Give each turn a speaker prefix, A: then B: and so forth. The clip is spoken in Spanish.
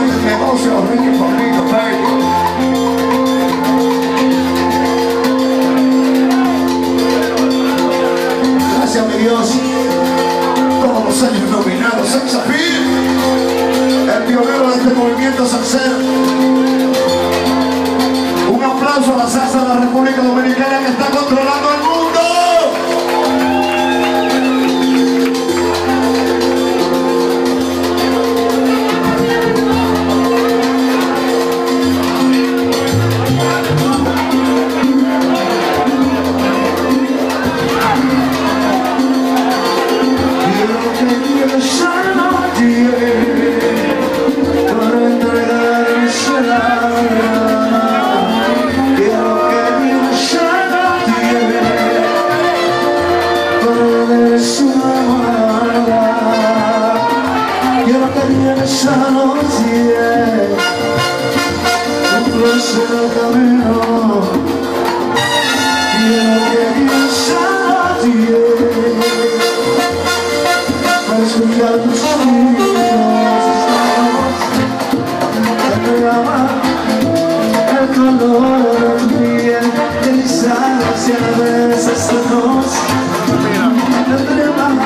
A: negocio. Gracias, mi Dios. Todos los años nominados, Sex el pionero de este movimiento salsero. Un aplauso a la salsa de la República Dominicana que está controlando el mundo. esa noche. Crucé el camino. Y en aquella noche. El color de tu piel deslizadas y a veces lejos me tremaba